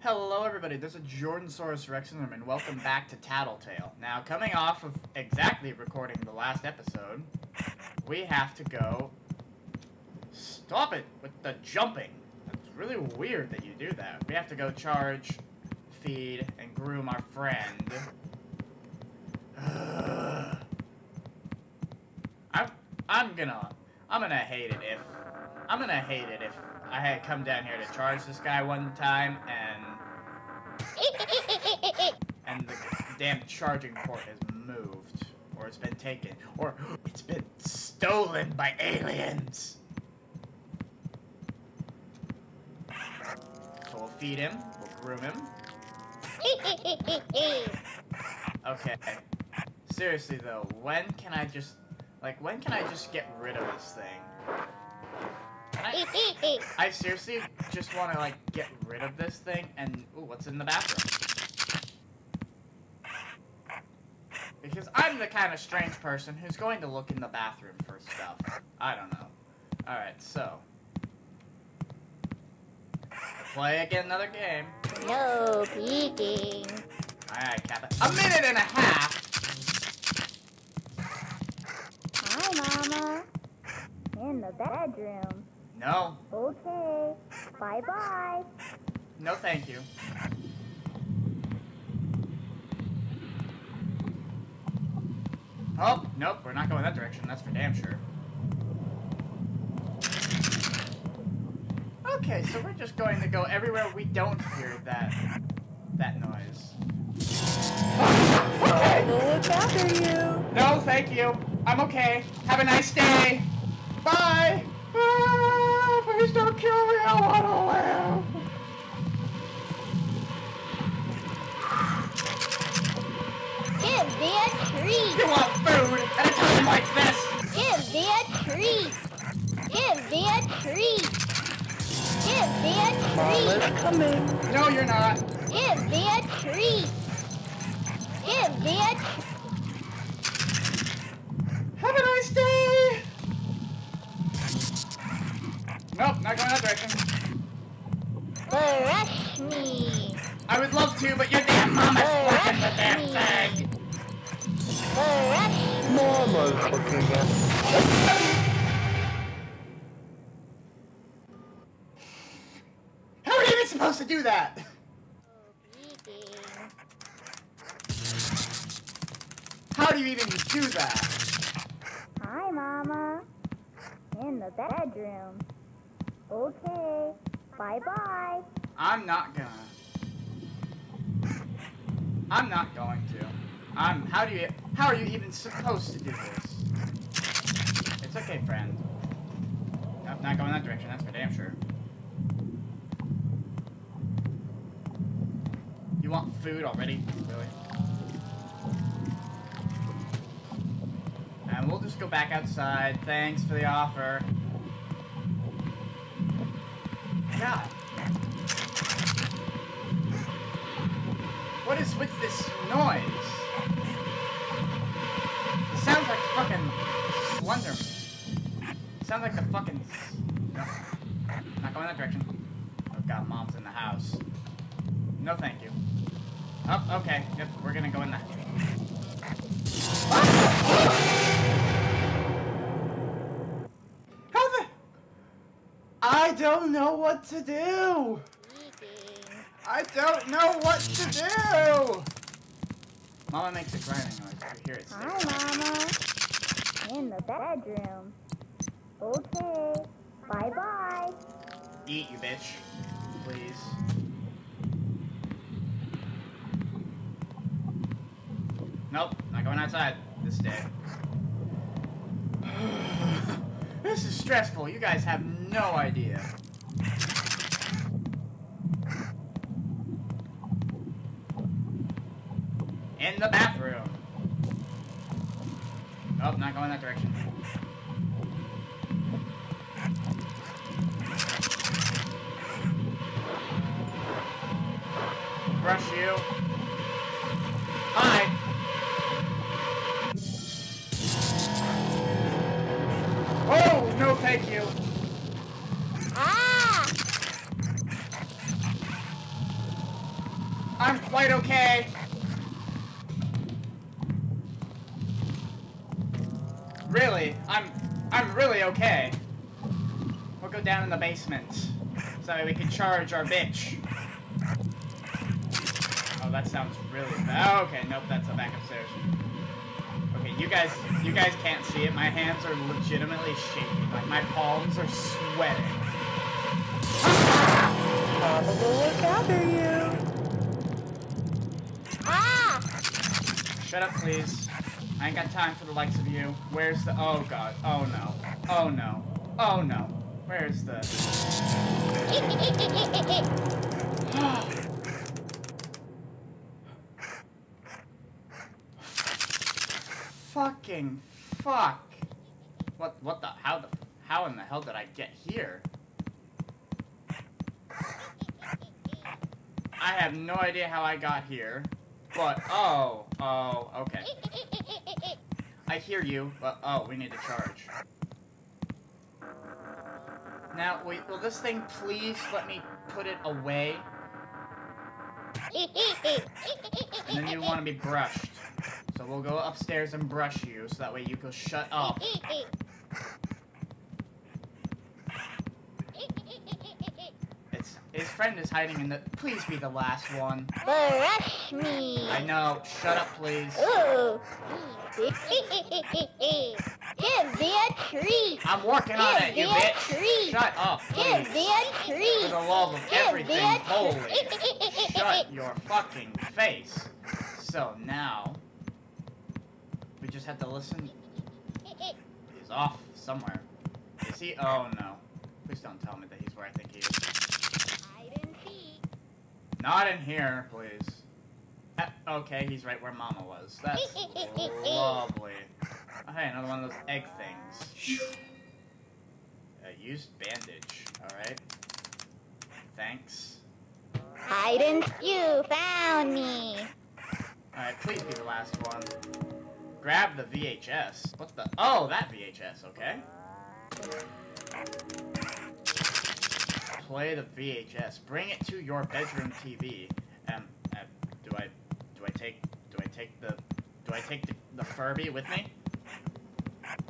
Hello everybody, this is Jordansaurus Rexinum and welcome back to Tattletail. Now, coming off of exactly recording the last episode, we have to go... Stop it with the jumping! It's really weird that you do that. We have to go charge, feed, and groom our friend. I'm, I'm gonna, I'm gonna hate it if, I'm gonna hate it if I had come down here to charge this guy one time and and the damn charging port has moved or it's been taken or it's been stolen by aliens. So we'll feed him, we'll groom him. Okay. Seriously though, when can I just like when can I just get rid of this thing? I, seriously just want to like get rid of this thing and ooh, what's in the bathroom? Because I'm the kind of strange person who's going to look in the bathroom for stuff. I don't know. Alright, so. Play again another game. No peeking. Alright, Kappa. A minute and a half! Hi, Mama. In the bedroom. No. Okay. Bye bye. No thank you. Oh, nope, we're not going that direction, that's for damn sure. Okay, so we're just going to go everywhere we don't hear that that noise. Okay. We'll look after you. No, thank you. I'm okay. Have a nice day. Bye. Ah, please don't kill me. I want to live. Give me a treat. You want food at a time like this? Give me a treat. Give me a treat. Give me a treat. coming. No, you're not. Give me a treat. Give me a treat. Brush me. I would love to, but your damn mama's blocking the damn thing. Brush Mama's looking at. How are you even supposed to do that? How do you even do that? Hi, Mama. In the bedroom. Okay. Bye bye. I'm not gonna. I'm not going to. I'm. How do you? How are you even supposed to do this? It's okay, friend. I'm not going that direction. That's for damn sure. You want food already? Really? And we'll just go back outside. Thanks for the offer. What is with this noise? It sounds like fucking Slenderman. It sounds like the fucking. No. Not going that direction. Oh god, mom's in the house. No, thank you. Oh, okay. Yep, we're gonna go in that. Don't know what to do. I don't know what to do! Mama makes a grinding noise. You hear it. Hi, Mama. In the bedroom. Okay. Bye bye. Eat, you bitch. Please. Nope, not going outside this day. this is stressful. You guys have no idea. In the bathroom. Oh, not going that direction. Brush you. Hi. Oh, no thank you. Ah! I'm quite okay. Really, I'm I'm really okay. We'll go down in the basement so we can charge our bitch. Oh, that sounds really bad. Okay, nope, that's a back upstairs. Okay, you guys, you guys can't see it. My hands are legitimately shaking. Like my palms are sweating. Mama will gather you. Ah! Shut up, please. I ain't got time for the likes of you. Where's the? Oh god. Oh no. Oh no. Oh no. Where's the? Fucking fuck. What? What the? How the? How in the hell did I get here? I have no idea how I got here. But oh, oh, okay. I hear you, but oh, we need to charge. Now, wait, will this thing please let me put it away? And then you want to be brushed. So we'll go upstairs and brush you, so that way you can shut up. It's his friend is hiding in the. Please be the last one. Brush me. I know. Shut up, please. Ooh. Give me a treat. I'm working on it, you Give me a bitch. treat. Shut up, Give me a treat. For the love of Give me everything holy. Shut your fucking face. So now, we just have to listen. He's off somewhere. Is he? Oh no. Please don't tell me that he's where I think he is. Hide and seek. Not in here, please. Ah, okay, he's right where Mama was. That's lovely. Oh, hey, another one of those egg things. A used bandage. Alright. Thanks. Hide and you found me. Alright, please be the last one. Grab the VHS. What the? Oh, that VHS, okay. Play the VHS. Bring it to your bedroom TV. Um, uh, do I, do I take, do I take the, do I take the, the Furby with me?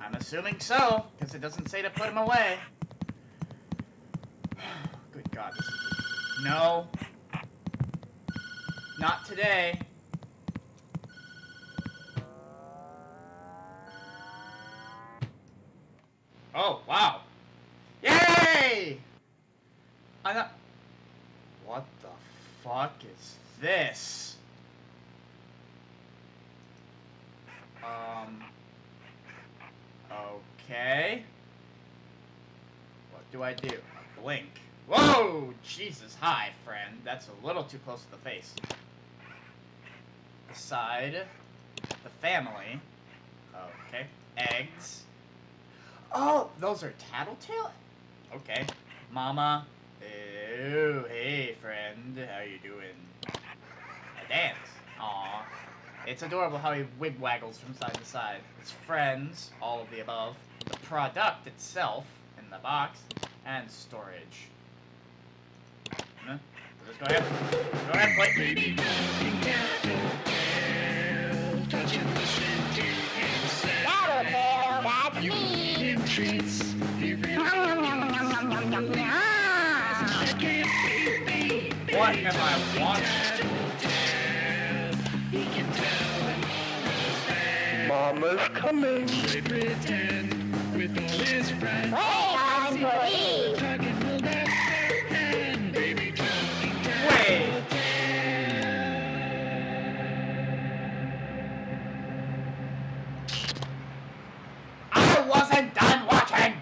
I'm assuming so, because it doesn't say to put him away. Good God. No. Not today. Oh, wow. Yay! I not. What the fuck is this? Um. Okay. What do I do? Blink. Whoa! Jesus, hi, friend. That's a little too close to the face. The side. The family. Okay. Eggs. Oh, those are Tattletail? Okay. Mama. Ew, hey, friend. How you doing? A dance. Aw. It's adorable how he wig waggles from side to side. His friends, all of the above. The product itself in the box. And storage. Huh? Let's go ahead. Go ahead, play. Tattletail, that's me. Nom, nom, nom, nom, nom, nom, nom, nom. What am I watching? Mama's coming. Hang on for me. Wait. I wasn't done watching.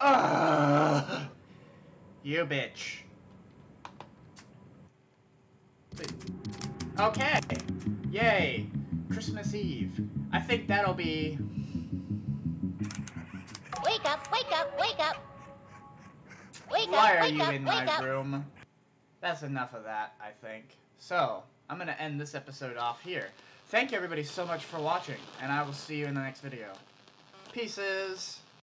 Ugh. You bitch. Okay. Yay. Christmas Eve. I think that'll be Wake up, wake up, wake up. Wake Why up, are wake you up, in my up. room? That's enough of that, I think. So, I'm gonna end this episode off here. Thank you everybody so much for watching, and I will see you in the next video. Pieces!